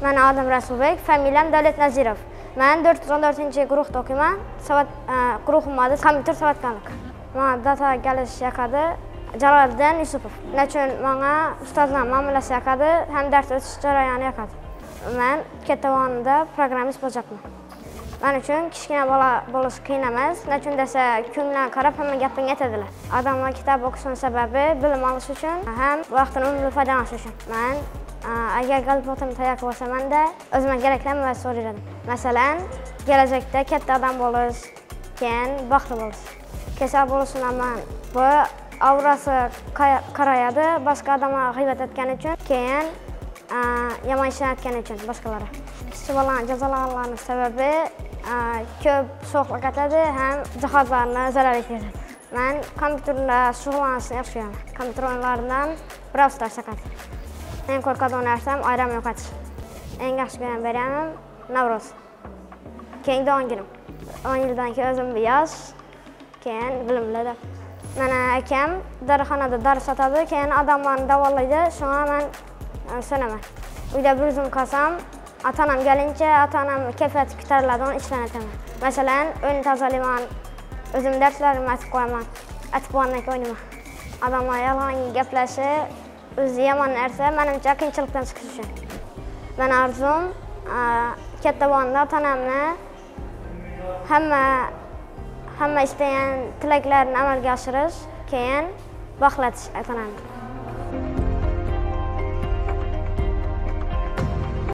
Mən adım Rəsulbək, fəmilyəm Dövlət Nəzirov. Mənim 414-cü qrup dokument, səvat, ə, qrupum adı Kompüter Savadqanıq. Mənə data gəliş yakadı Cəlaləddin Yusupov. Nə üçün mənə ustazla müəmələsi yakadı, həm dərs ötüş cərəyanı yakadı. Mən KTV-da proqramist olacaqmı? Men uchun kichkina bola bo'lish qiyin emas. Nechun desa, ko'nglan qarab hamma gapini aytadilar. Odamlar kitob o'qishning sababi bilim olish uchun ham vaqtini unumli foydalanish uchun. Men agar galpotim tayoq bo'lsamanda o'zimga kerakli va so'rayman masalan kelajakda katta odam bo'lish keyin baxtli bo'lish kasal bo'lishinaman bu aurasi qarayadi boshqa odamlar g'iybat etgani uchun keyin yomon ishlayotgani uchun boshqalari kichik bolani jazolaganlarni sababi köp soyuqluq qətədir, həm cihazlarına zərər edir. Mən kompüterlə şuğlansın yaşayıram. Kompüter oyunlarından Brawl Stars sakat. Ən qorxad oynarsam Ayram yox açır. Ən yaxşı günəm verəmim Navroz. Keyin də 10 günüm. 10 ildən ki özüm bir yaz. Keyin bilimlə də. Mənə əkəm darıxanada darı satadı. Keyin adamlarını davalaydı. Şuna mən sönəmə. Bir də bir üzüm qasam, ota onam kelincha ota onam kayfiyati ko'tariladigan ishlarni aytaman masalan uyni tozalayman o'zim darslarimni aytib qo'yaman aytib bo'lgandan keyin o'ynayman odamlar yolg'on gaplashib o'zi yomon narsa manimcha qiyinchilikdan chiqish uchun mani orzum katta bo'lganda ota onamni hamma hamma istagan tilaklarini amalga oshirish keyin bog'latish ota onamni